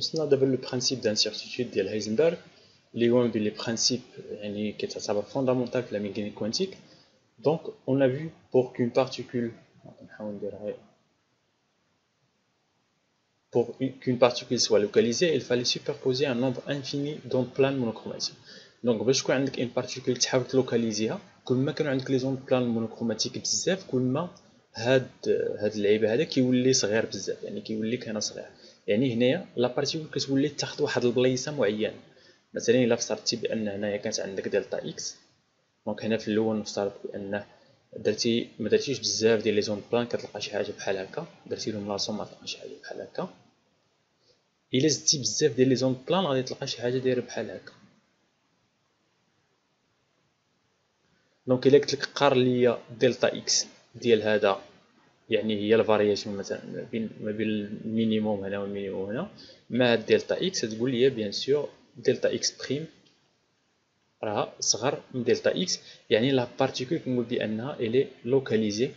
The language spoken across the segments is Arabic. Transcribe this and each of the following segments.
وصلنا دابا le principe d'incertitude ديال هايزنبرغ اللي هو من بين les principes يعني كيتعتبر fondamental في la mécanique quantique donc on a vu pour qu'une particule نحاول ندير غير Pour qu'une particule soit localisée, il fallait superposer un nombre infini d'ondes planes monochromatiques. Donc, باش تكون عندك une particule تحاول تلوكاليزيها كل ما كانوا عندك les ondes planes monochromatiques بزاف كل ما هاد هاد اللعيبة هذا كيولي صغير بزاف يعني كيولي كان صغير يعني هنايا la particule كتولي تاخذ واحد البلايصة معينة. مثلا إلا افترضتي بأن هنايا كانت عندك delta x. donc هنا في الأول نفترض بأن درتي ما درتيش بزاف ديال les ondes planes كتلقى شي حاجة بحال هكا. درتي لهم la somme ما تلقى شي حاجة بحال هكا. إلا زدتي بزاف ديال les ondes planes غادي تلقى شي حاجة دايرة بحال هكا. donc إلا قلت لك قار ليا delta x ديال هذا يعني هي la variation مثلا ما بين ال minimum هنا وال minimum هنا. مع delta x تقول لي bien sûr delta x prime راها صغر من delta x يعني la particule كنقول بأنها elle est localisée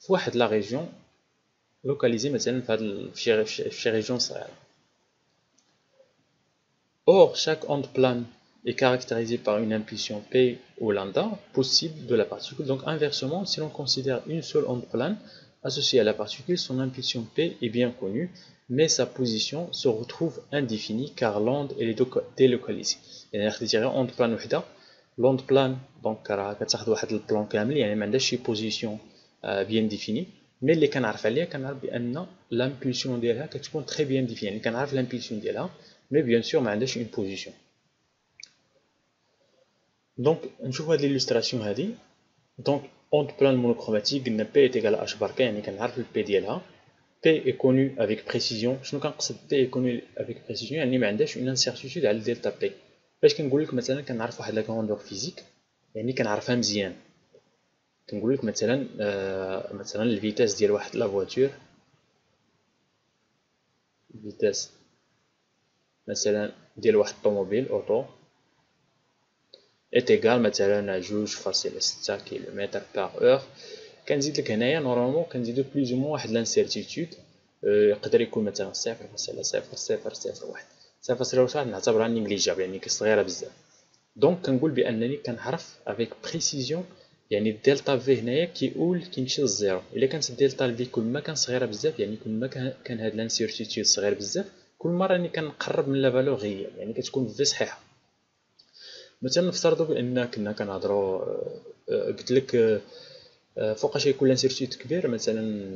في واحد la région localisée مثلا في هاد في شي région صغيرة. Or chaque onde plane est caractérisé par une impulsion P ou lambda possible de la particule. Donc inversement, si l'on considère une seule onde plane associée à la particule, son impulsion P est bien connue, mais sa position se retrouve indéfinie car l'onde est délocalisée. يعني خديتي onde plane وحده l'onde plane donc راه كتاخذ واحد ال plan كامل يعني ما عندهاش شي position bien définie mais اللي كنعرف عليها كنعرف بان l'impulsion ديالها كتكون très bien définie يعني كنعرف l'impulsion ديالها mais bien sûr ما عندهاش une position donc نشوف هاد l'illustration هادي donc onde plane monochromatique قلنا p est égal h barre يعني كنعرف ال p ديالها p est connu avec précision شنو كنقصد p est connu avec précision يعني ما عندهاش une incertitude على delta p فاش كنقول لك مثلا كنعرف واحد la grandeur physique يعني كنعرفها مزيان كنقول لك مثلا آه مثلا ال vitesse ديال واحد la voiture ال vitesse مثلا ديال واحد الطوموبيل auto est égal مثلا جوج فاصلة ستة كيلومتر par heure كنزيد لك هنايا normalement كنزيدو plus ou واحد l'incertitude يقدر يكون مثلا صفر فاصلة صفر صفر صفر واحد. صفر فاصلة واحد نعتبرها négligeable يعني صغيرة بزاف. donc كنقول بأنني كنعرف avec précision يعني ال delta v هنايا كيقول كيمشي لل zéro. إلا كانت ال delta v كل ما كان صغيرة بزاف يعني كل ما كان هاد l'incertitude صغير بزاف كل مرة راني كنقرب من la valeur يعني كتكون v صحيحة. مثلا نفترضوا بأن كنا كنهضروا آه، آه، قلت لك آه، فوقاش يكون l'incertitude كبير مثلا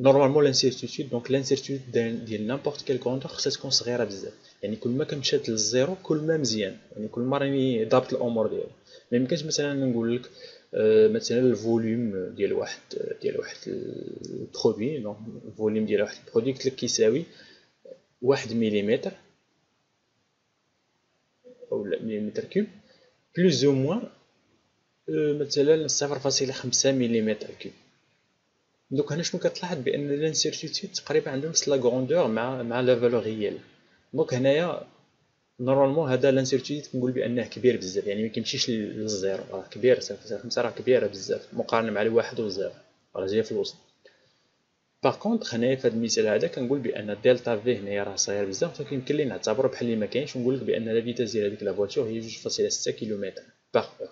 normalement l'incertitude donc l'incertitude ديال n'importe quelle grandeur خصها تكون صغيرة بزاف. يعني كل ما كمشات لل zéro كل ما مزيان. يعني كل ما راني ضابط الأمور ديالي. ما يمكنش مثلا نقول لك مثلا ال volume ديال واحد ديال واحد ال produit donc ال volume ديال واحد ال produit قلت لك كيساوي واحد مليمتر أو مليمتر cube plus ou moins مثلا صفر فاصلة خمسة مليمتر cube donc هنا شنو كتلاحظ؟ بأن l'incertitude تقريبا عندهم نفس لا مع مع la valeur réelle donc هنايا normalement هذا l'incertitude كنقول بأنه كبير بزاف يعني ما كيمشيش لل zéro راه كبير صفر خمسة راه كبيرة بزاف مقارنة مع الواحد وال zéro راه جاية في الوسط. par contre هنايا في هذا المثال هذا كنقول بأن delta v هنايا راه صغير بزاف ولكن يمكن لي نعتبره بحال اللي ما كاينش ونقول لك بأن la vitesse ديال هذيك la voiture هي 2.6 كيلومتر par heure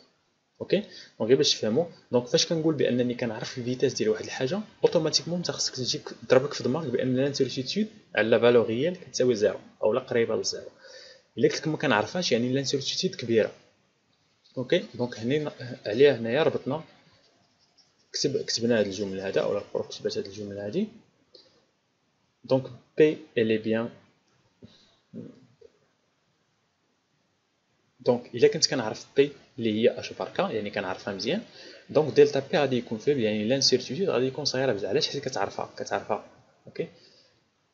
OK donc غير باش تفهموا donc فاش كنقول بأنني كنعرف ال vitesse ديال واحد الحاجة automatiquement انت خصك تجيب تضربك في دماغك بأن l'incertitude على la valeur كتساوي zéro أو لا قريبة لزيرو إلا قلت لك يعني l'incertitude كبيرة. OK donc هنا عليها هنايا ربطنا كتب كتبنا هاد الجمله هذا ال prof كتبات هاد الجمله هادي. Donc P, elle est bien. donc إلا كنت كنعرف p اللي هي h barre k يعني كنعرفها مزيان. donc delta p غادي يكون فيه يعني l'incertitude غادي يكون صغيرة بزاف. علاش؟ حيت كتعرفها كتعرفها. OK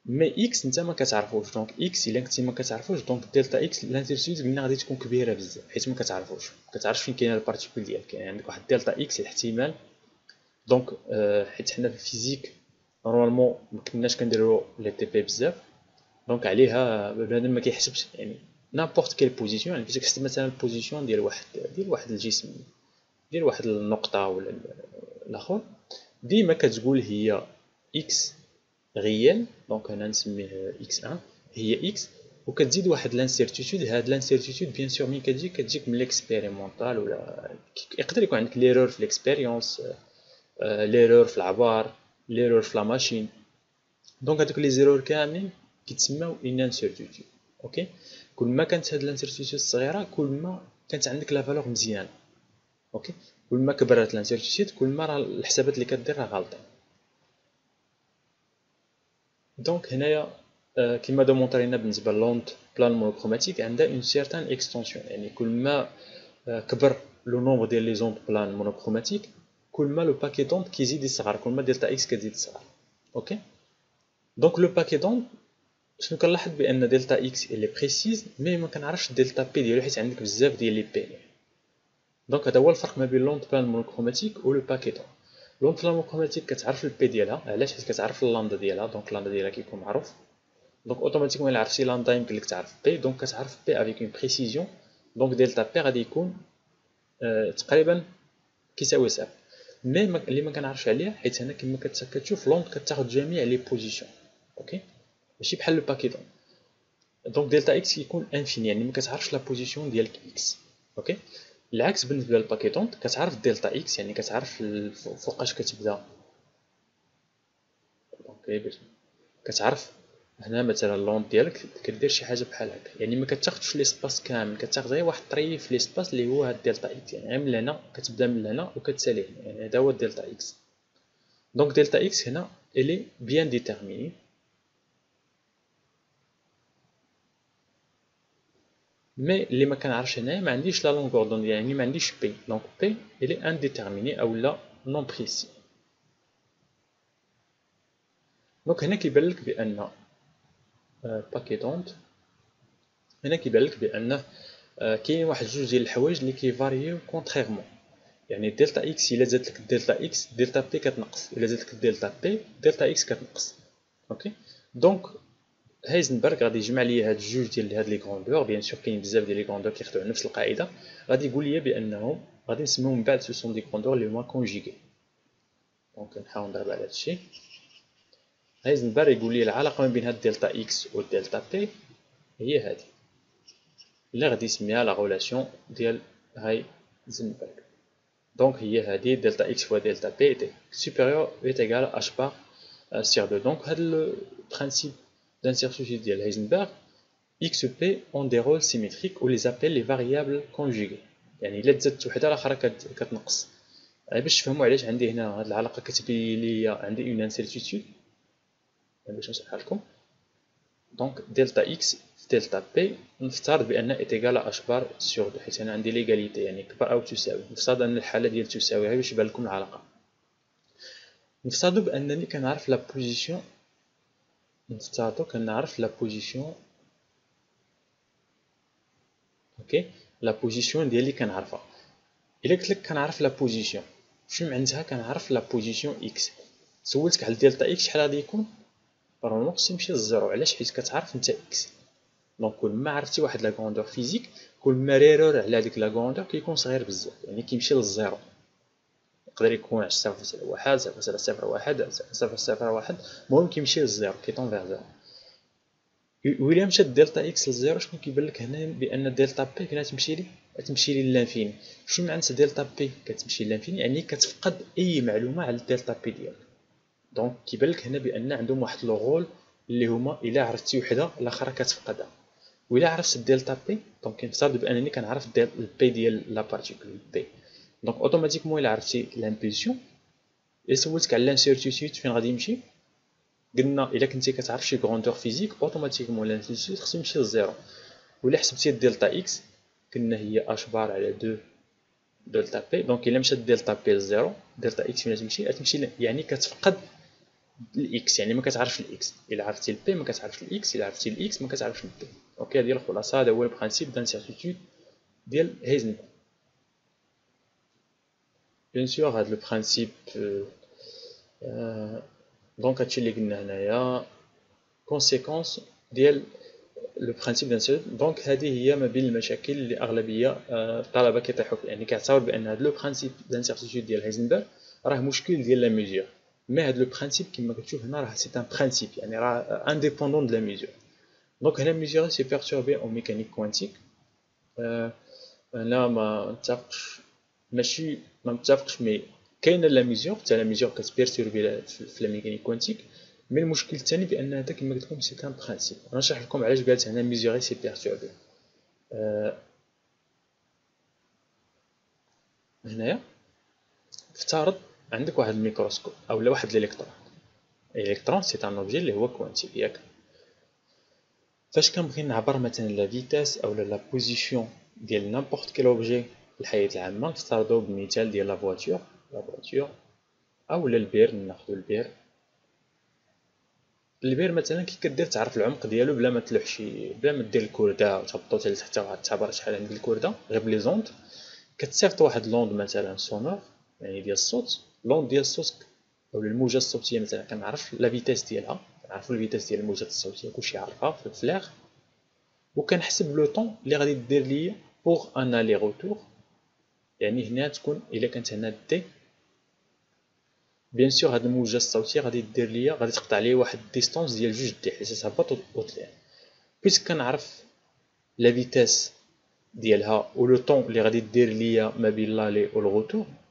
mais x انت ما كتعرفوش. donc x إلا كنتي ما كتعرفوش donc delta x l'incertitude قلنا غادي تكون كبيرة بزاف حيت ما كتعرفوش. كتعرفش فين كاينة ال particule ديالك. يعني عندك واحد delta x الاحتمال donc آه حيت حنا في ال physique normalement مكناش كنديرو les TP بزاف. donc عليها بنادم ما كيحسبش يعني n'importe quelle position يعني كتحسب مثلا ال position ديال واحد ديال واحد الجسم ديال واحد النقطة ولا الآخر. ديما كتقول هي x réel donc هنا نسميه x n هي إكس وكتزيد واحد l'incertitude هاد l'incertitude bien sûr مين كتجي كتجيك من l'expérimental ولا يقدر يكون عندك l'erreur في l'expérience l'erreur في العبار l'erreur في la machine donc هادوك les erreurs كاملين كيتسماو une incertitude OK كل ما كانت هاد ال incertitude صغيره كل ما كانت عندك la valeur مزيانة OK كل ما كبرت l'incertitude كل ما راه الحسابات اللي كدير راه غالطين donc هنايا كيما démontr ينا بالنسبة لل onde plane monochromatique عندها une certaine extension يعني كل ما كبر le nombre ديال les ondes planes monochromatiques كل ما le paquet d'ondes كيزيد يصغر كل ما delta x كتزيد تصغر OK? donc le paquet d'ondes شنو كنلاحظ بأن delta x elle est précise mais ما كنعرفش delta p ديالو حيت عندك بزاف ديال les p donc هذا هو الفرق ما بين l'onde plane monochromatique و le paquet d'ondes l'onde plane monochromatique كتعرف ال p ديالها علاش؟ حيت كتعرف اللاندا ديالها donc ال lambda ديالها كيكون معروف. donc automatiquement إلا عرفتي لاندا يمكن لك تعرف p donc كتعرف p avec une précision donc delta p غادي يكون آه تقريبا كيساوي صفر. mais اللي ما كنعرفش عليه حيت هنا كما كتشوف l'onde كتاخذ جميع les positions OK ماشي بحال le paquet d'ondes donc delta x كيكون infini يعني ما كتعرفش la position ديال x OK العكس بالنسبة لل paquet d'ondes كتعرف delta x يعني كتعرف فوقاش كتبدا donc كتعرف هنا مثلا ال onde ديالك كدير شي حاجة بحال هكا. يعني ما كتاخذش l'espace كامل كتاخذ غير واحد الطريف l'espace اللي هو هاد delta x يعني من هنا كتبدا من هنا وكتسالي هنا. يعني هذا هو delta x donc delta x هنا il est bien déterminé mais اللي ما كنعرفش هنايا ما عنديش la longueur d'onde يعني ما عنديش p donc p il est indéterminé أو لا non précis donc هنا كيبان لك بأن paquet d'ondes هنا كيبان لك بأن كاين واحد جوج ديال الحوايج اللي كي vari و contrairement يعني delta x إلا زادت لك delta x delta p كتنقص. إلا زادت لك delta p delta x كتنقص. OK donc هايزنبرغ غادي يجمع لي هاد الجوج ديال هاد les grandeurs bien sûr كاين بزاف ديال les grandeurs كيخدموا نفس القاعدة. غادي يقول لي بأنهم غادي نسميهم من بعد ce sont des grandeurs لي هما conjuguées donc نحاول نضرب على هادشي. هايزنبرغ يقول لي العلاقة ما بين هاد delta x و delta p هي هادي. اللي غادي يسميها la relation ديال هايزنبرغ donc هي هادي delta x fois delta p est supérieur et égal h barre sur deux donc هاد ال principe d'incertitude ديال هايزنبرغ x p ont des rôles symétriques ou les appelle les variables conjuguées. يعني إلا تزادت وحدة الاخرى كتنقص. باش تفهموا علاش عندي هنا هاد العلاقة كتبين لي عندي une incertitude باش نشرحها لكم donc delta x delta p نفترض بان est égal h barre sur deux حيت أنا عندي l'égalité يعني كبر أو تساوي. نفترض أن الحالة ديال تساوي هاي باش يبان لكم العلاقة. نفترض بأنني كنعرف la position نفترضو كنعرف la position أوكي la position ديالي كنعرفها. إلا قلت لك كنعرف la position شنو معناتها؟ كنعرف la position x سولتك على delta x شحال غادي يكون؟ خصو يمشي لل zéro علاش حيت كتعرف نتا x donc كل ما عرفتي واحد la grandeur physique كل ما l'erreur على ديك la grandeur كيكون صغير بزاف يعني كيمشي لل zéro يقدر يكون صفر فاصلة واحد صفر فاصلة صفر واحد صفر صفر واحد المهم كيمشي لل zéro كي tend vers zéro وإلا مشات delta x لل zéro شنو كيبان لك هنا بأن delta p كنا تمشي لي تمشي لي l'infini شنو معنى delta p كتمشي l'infini يعني كتفقد أي معلومة على ال delta p ديالك donc كيبان لك هنا بأن عندهم واحد le rôle اللي هما إلا عرفتي وحدة الآخرى كتفقدها وإلا عرفت ال delta p donc كنفترض بأنني كنعرف ال p ديال la particule p donc automatiquement إلا عرفتي l'impulsion إلا سولتك على l'incertitude فين غادي يمشي قلنا إلا كنتي كتعرف شي grandeur physique automatiquement l'incertitude خصو يمشي لل zéro. ولا حسبتي delta x قلنا هي h barre على deux delta p donc إلا مشات delta p لل zéro delta x فين تمشي؟ غتمشي يعني كتفقد ال x يعني ما كتعرفش ال x. الا عرفتي ال p ما كتعرفش ال x. الا عرفتي ال x ما كتعرفش ال p. أوكي هذه الخلاصة هذا هو ال principe d'incertitude ديال هيزنبرغ bien sûr le principe donc هادشي اللي قلنا هنايا. conséquence ديال le principe d'incertitude donc هذه هي ما بين المشاكل اللي أغلبية الطلبه كيطيحوا فيها يعني كيعتبر بأن هاد le principe d'incertitude ديال هايزنبرغ راه مشكل ديال la mesure mais هاد le principe كيما كتشوف هنا راه c'est un principe يعني راه indépendant de la mesure donc هنا mesurer c'est perturber en mécanique quantique هنا ما نتفقش ماشي ما متفقش mais كاينة la mesure حتى la mesure كت perturbe في la mécanique quantique mais المشكل الثاني بان هذا كما قلت لكم c'est un principe غنشرح لكم علاش قالت هنا mesurer c'est perturber هنايا افترض عندك واحد الميكروسكوب اولا واحد الإلكترون. الإلكترون c'est un objet اللي هو quantique ياك. فاش كنبغي نعبر مثلا la vitesse اولا la position ديال n'importe quel objet في الحياة العامة نفترضوا بمثال ديال la voiture la voiture اولا البير ناخذ البير. البير مثلا كي كدير تعرف العمق ديالو بلا ما تلوح شي بلا ما دير الكورده وتهبطو حتى لتحت وتعبر شحال عندك الكورده غير ب les ondes. كتصيفط واحد l'onde مثلا sonore يعني ديال الصوت. l'onde ديال الصوت أو الموجه الصوتية مثلا. كنعرف la vitesse ديالها كنعرفو ال vitesse ديال الموجات الصوتية كلشي عارفها في الفلاغ وكنحسب le temps اللي غادي دير ليا pour un aller retour يعني هنا تكون إلا كانت هنا d. bien sûr هاد الموجة الصوتية غادي دير ليا غادي تقطع ليا واحد distance ديال جوج d حيت تهبط وطلع puisque كنعرف la vitesse ديالها و le temps اللي غادي دير ليا ما بين l'aller و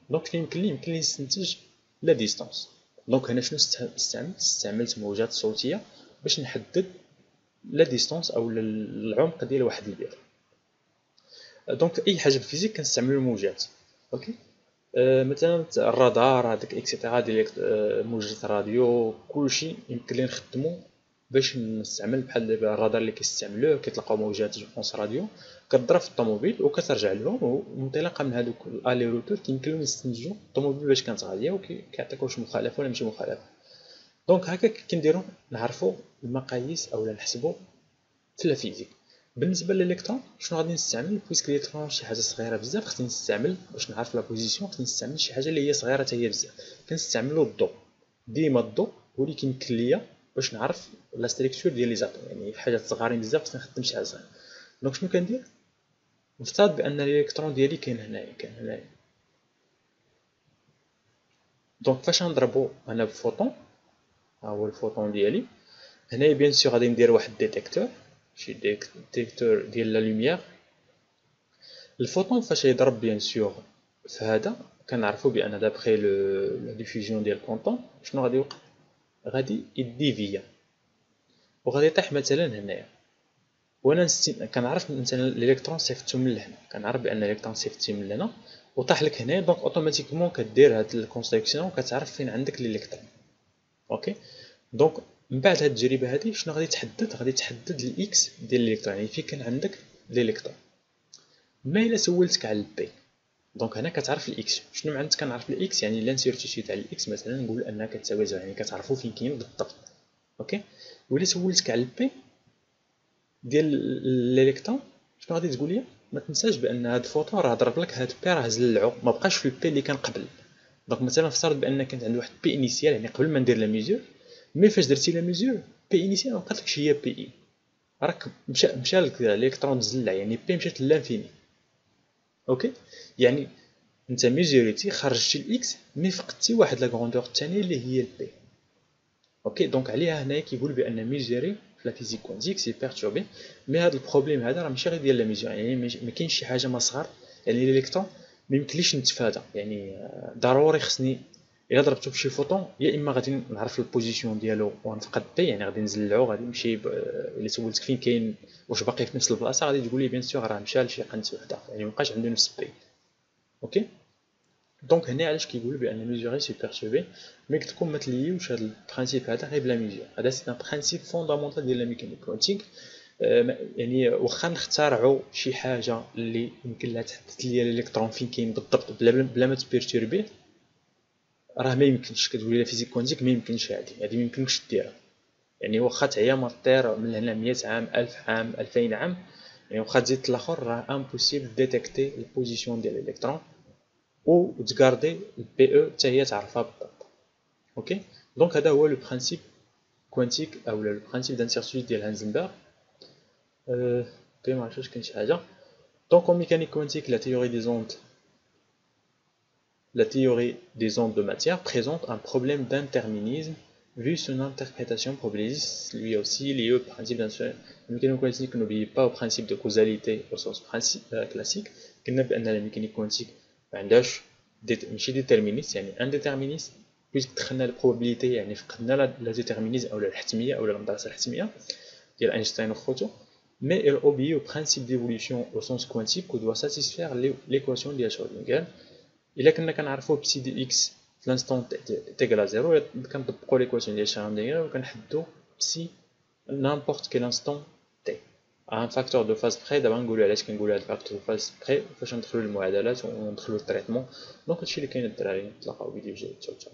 دونك يمكن لي يمكن لي نستنتج la distance donc هنا شنو استعملت استعملت موجات صوتيه باش نحدد la distance أو العمق ديال واحد البير donc أي حاجة في الفيزيك كنستعملو الموجات. أوكي أه مثلا الرادار هذاك et cetera ديال أه موجات الراديو كلشي يمكن لي نخدمو باش نستعمل بحال دابا الرادار اللي كيستعملوه كيطلقوا موجات je pense radio كضرب في الطوموبيل وكترجع لهم ومنطلقا من هذوك ال aller retour كيمكن لهم الطوموبيل باش كانت غاديه وكيعطيك واش مخالفة ولا ماشي مخالفة. donc هكا كنديرو نعرفوا المقاييس اولا نحسبوا في الفيزيك بالنسبة للإلكترون شنو غادي نستعمل؟ puisque الالكترون شي حاجة صغيرة بزاف خصني نستعمل باش نعرف la position خصني نستعمل شي حاجة اللي هي صغيرة حتى هي بزاف. كنستعملوا الضوء. ديما الضوء هو اللي كيمكن ليا باش نعرف la structure ديال les atomes يعني حاجات صغارين بزاف خصني نخدم شي حاجة صغيرة. donc شنو كندير؟ نفترض بأن الالكترون ديالي كاين هنايا كاين هنايا. donc فاش نضربو أنا بفوطون ها هو الفوطون ديالي. هنايا bien sûr غادي ندير واحد détecteur شي détecteur ديال la lumière ال photon فاش يضرب bien sûr في هذا كنعرفو بأن d'après la diffusion ديال Compton شنو غادي يوقع؟ غادي يدévier وغادي يطيح مثلا هنايا. وأنا نستي... كنعرف مثلا الإلكترون صيفطو من لهنا. كنعرف بأن الإلكترون صيفطتي من لهنا وطاح لك هنا دونك automatiquement كدير هاد ال construction وكتعرف فين عندك الإلكترون. أوكي؟ donc من بعد هاد التجربة هادي شنو غادي تحدد غادي تحدد ال x ديال الإلكترون يعني فين كان عندك الإلكترون. ما إلا سولتك على ال p donc هنا كتعرف ال x شنو معنات كنعرف ال x يعني l'incertitude تاع ال x مثلا نقول أنها كتساوي zéro يعني كتعرفو فين كاين بالضبط. أوكي ولا سولتك على ال p ديال الالكترون شنو غادي تقول لي؟ ما تنساش بأن هاد الفوتون راه ضرب لك هاد p راه زلعو ما بقاش في ال p اللي كان قبل. donc مثلا افترض بأن كانت عندي واحد p initial يعني قبل ما ندير la mesure mais فاش درتي la mesure p initial ما بقاتلكش هي p i راك مشى مشى لك الالكترون زلع يعني p مشات لل infini. OK يعني أنت mesur يتي خرجتي الاكس مي فقدتي واحد la grandeur الثانية اللي هي ال p OK donc عليها هنايا كيقول بان mesurer في la physique quantique c'est perturber mais هذا ال problème هذا راه ماشي غير ديال la mesure يعني ما كاينش شي حاجة ما صغر يعني الالكترون ما يمكنليش نتفادى يعني ضروري خصني الا ضربته بشي فوطون يا اما غادي نعرف ال position ديالو ونفقد p يعني غادي نزلعو غادي نمشي الا سولتك فين كاين واش باقي في نفس البلاصه غادي تقول لي bien sûr راه مشى لشي قنت وحده يعني مابقاش عنده نفس p OK donc هنا علاش كيقول بان mesurer c'est perturber mais لكم ما ت lier وش هذا ال principe هذا غير ب la mesure هذا c'est un principe fondamental ديال la mécanique quantique يعني واخا نخترعوا شي حاجة اللي يمكن لها تحدد ليا الالكترون فين كاين بالضبط بلا بلا ما ت perturb يه راه ما يمكنش كتقول la physique quantique ما يمكنش هادي هادي ما يمكنكش ديرها يعني واخا تعيا طير من هنا 100 عام 1000 عام 2000 عام يعني واخا تزيد الآخر راه impossible détecter ال position ديال الالكترون و تغاردي البي او حتى هي تعرفها بالضبط اوكي دونك هذا هو لو برانسيپ كوانتيك او لو برانسيپ دانسيرتيود ديال هانزنبرغ أه ما عرفتش كاين شي حاجه دونك en mécanique quantique la théorie des ondes la théorie des ondes de matière présente un problème d'interminisme vu son interprétation probabiliste lui aussi liée au principe d'un seul la mécanique quantique n'oublie pas au principe de causalité au sens principe, euh, classique قلنا بأن la mécanique quantique ما عندهاش ماشي ديترمينيست يعني انديترمينيست بويسك دخلنا البروبابيليتي يعني فقدنا لا ديترمينيزم او الحتميه او المدرسه الحتميه ديال اينشتاين وخوتو mais elle obéit au principe d'évolution au sens quantique ou doit satisfaire l'équation de Schrödinger الا كنا كنعرفوا بسي دي اكس في لانستون تيغال زيرو كنطبقوا ليكواسيون ديال شرودنجر وكنحدوا بسي n'importe quel instant t à un facteur de phase près دابا نقولوا علاش كنقولوا هذا الفاكتور de phase près فاش ندخلوا للمعادلات وندخلوا للتريتمون دونك هادشي اللي كاين الدراري نتلاقاو فيديو جاي تشاو تشاو